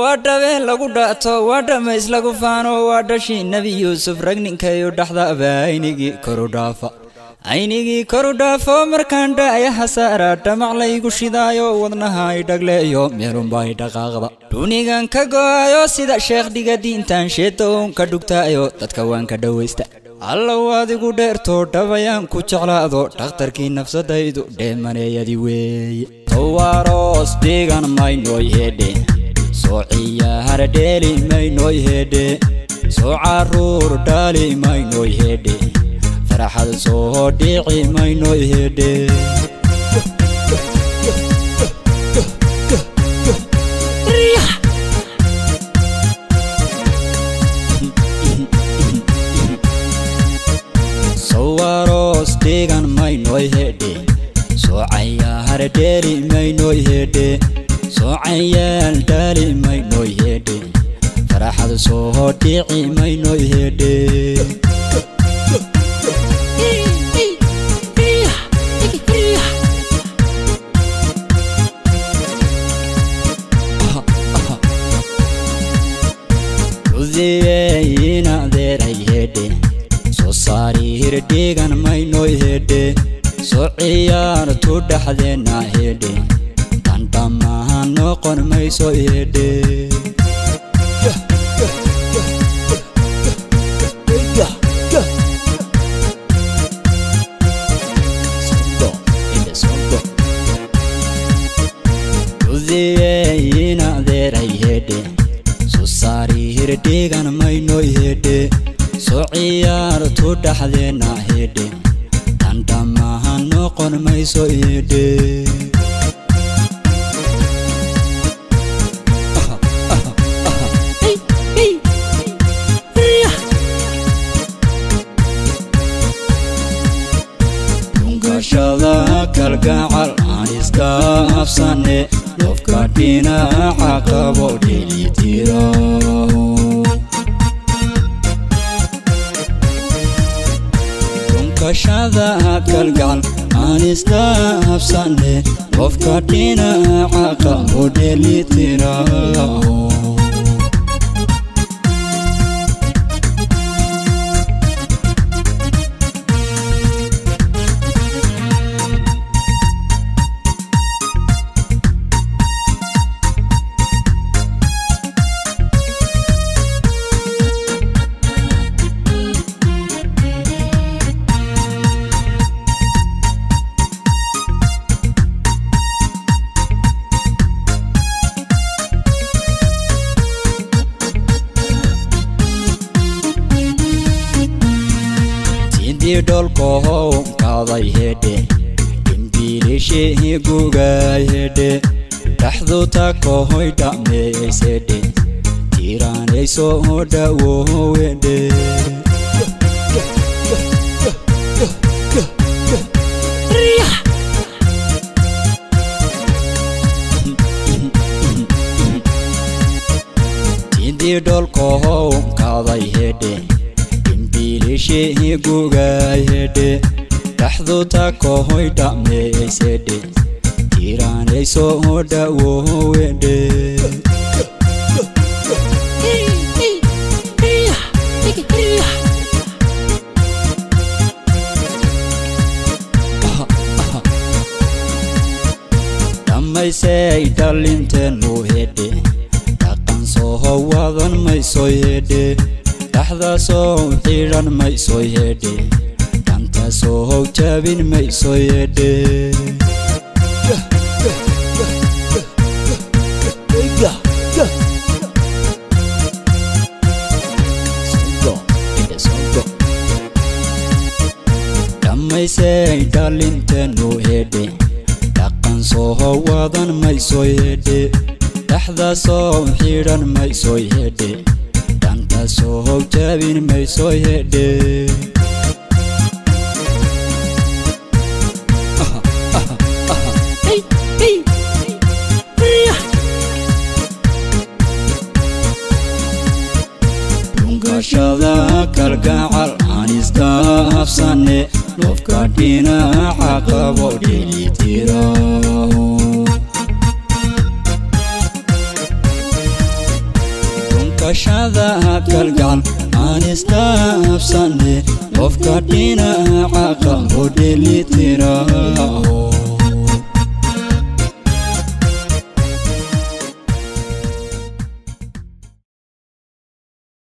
waa dhabeen lagu dhaato waa dhammays lagu faano waa dhashii nebi yuusuf rag ninkayu dhaxdaba aynigii koru dhaafa aynigii koru dhaafo markaan dha'yaha saara dhamac laygu shidaayo wadnaha i dhagleeyo meelunbaa i dhaqaaqda dhunigan ka go'ayo sida sheekh dhiga diintan sheeta uun ka dhugtaayo dadka waan ka dhowaysta allow adigu dheerto dhabayaan ku jeclaado dhakhtarkii nafsadaydu dheemaneeyadi weeye. Towaaroos dhigan maynoy hedhe soo ciyaar dheeli maynoy hedhe soo carruur dhaali maynoy hedhe faraxad soo dhici maynoy hedhe soo cayaar dheeli maynoy hedhe soo cayaal dhaali soo dhici maynoy hedhe udiyeyina deeray hedhe soo saariir dhigan maynoy hedhe soo ciyaartu dhaxdeena hedhe dandhamahan noqon mayso hedhe soo ciyaartu dhaxdeena hedhe dandhamahan noqon mayso hedhe dhungashada kalgacal aan iska afsane qofka dhinaca qabo dhelitiro kashada kalgacal aanista habsane qof ka dhinaca qabo dheelitira hii dholkohow qaaday hedhe dembiilishihii gugaay hedhe dhaxduta kohoy dhacmeeyaysedhe tiiraanayso e oo dhawowedhe cao dholkohow qaaday hedhe ishii gugaayedhe dhaxduta kohoy dhamneeysedhe tiiraanayso oo dhawowedhe dhammayse kantaasoo xiran maysoo yeedhe kantaasoo hog jabin maysoo yeedhe dhammaysee dhaalinteenu heedhe dhaqan soo howaadan maysoo yeedhe dhexdaasoo xiran maysoo yeedhe soo hogjaabin maysoo yeedhe gashada kalgacal aan iska habsane dhofka dhinaca qabo dheelitiro كشذاك القال عن استفسني. وفكرتنا عقل ودلي تراه